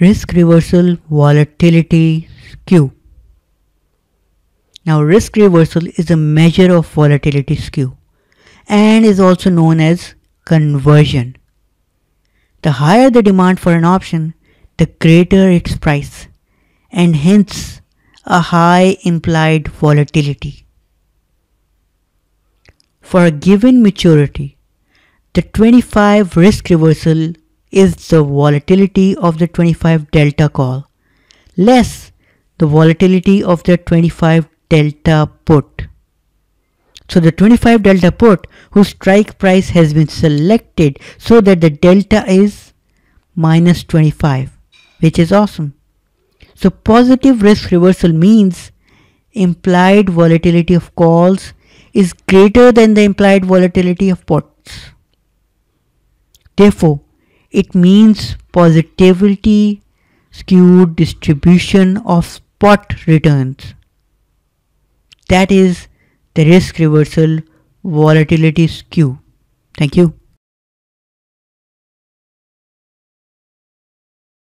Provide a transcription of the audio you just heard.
risk reversal volatility skew. Now risk reversal is a measure of volatility skew and is also known as conversion. The higher the demand for an option, the greater its price and hence a high implied volatility. For a given maturity, the 25 risk reversal is the volatility of the 25 delta call less the volatility of the 25 delta put. So the 25 delta put whose strike price has been selected so that the delta is minus 25 which is awesome. So positive risk reversal means implied volatility of calls is greater than the implied volatility of puts. Therefore, it means positivity skewed distribution of spot returns. That is the risk reversal volatility skew. Thank you.